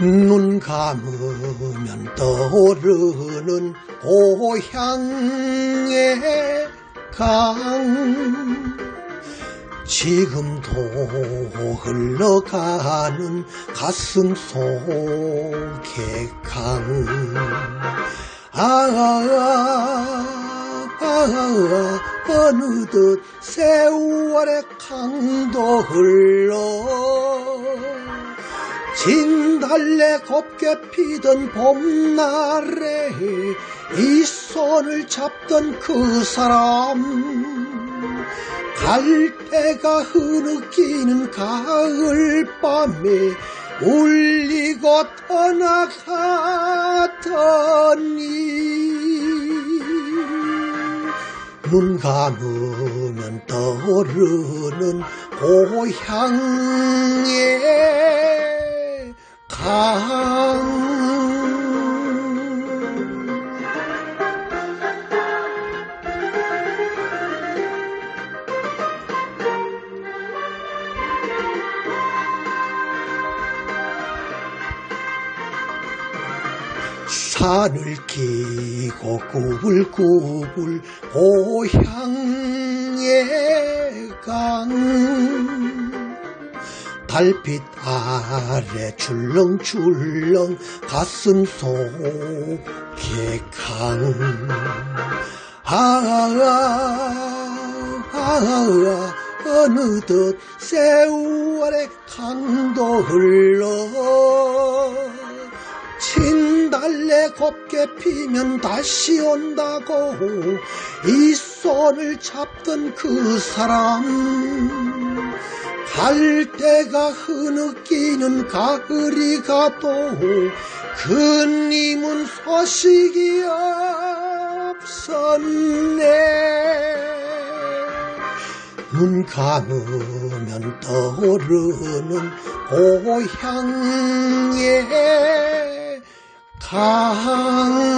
눈 감으면 떠오르는 고향의 강. 지금도 흘러가는 가슴 속의 강. 아, 아, 아, 어느덧 세월의 강도 흘러 진달래 곱게 피던 봄날에 이 손을 잡던 그 사람. 갈대가 흐느끼는 가을밤에 울리고 떠나가더니 눈 감으면 떠오르는 고향의 강 산을 끼고 꾸불꾸불 고향의 강 달빛 아래 출렁출렁 가슴 속의 강 아, 아, 아, 어느덧 세월의 강도 흘러 진달래 곱게 피면 다시 온다고 이 손을 잡던 그 사람 갈대가 흐느끼는 가을이 가도 그님은 소식이 없었네. 눈 감으면 떠오르는 고향의 강